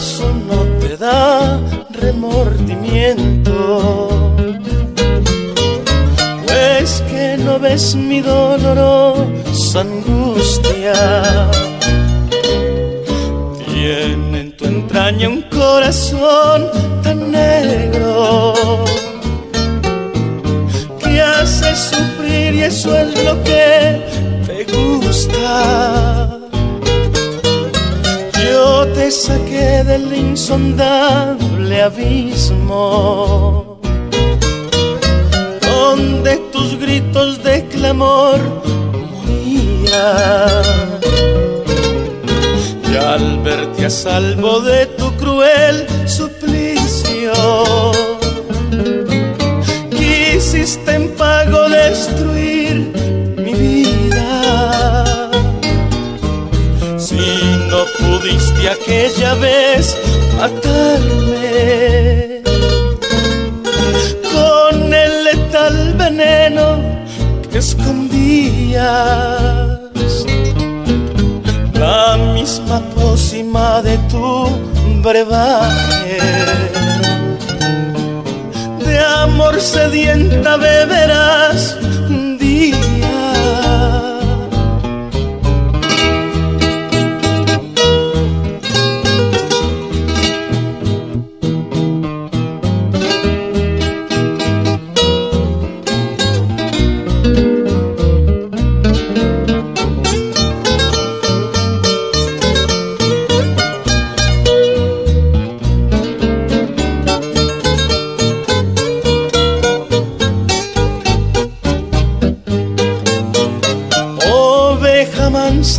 acaso no te da remordimiento? Pues que no ves mi dolorosa angustia. Tiene en tu entraña un corazón tan negro que hace sufrir y eso es lo que te gusta. Yo te saqué del insondable abismo donde tus gritos de clamor morían. Y al verte a salvo de tu cruel pudiste aquella vez matarme con el letal veneno que escondías la misma pócima de tu brebaje. De amor sedienta beberás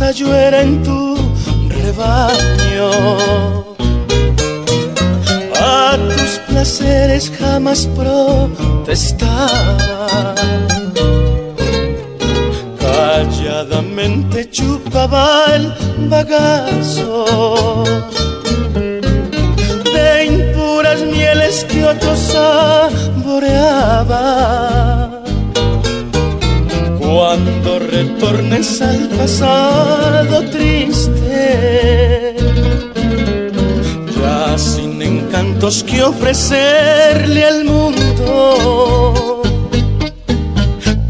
Mansa yo era en tu rebaño. A tus placeres jamás protestaba. Calladamente chupaba el bagazo de impuras mieles que otros saboreaba. Cuando retornes al pasado triste, ya sin encantos que ofrecerle al mundo,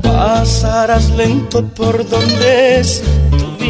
pasarás lento por donde es tu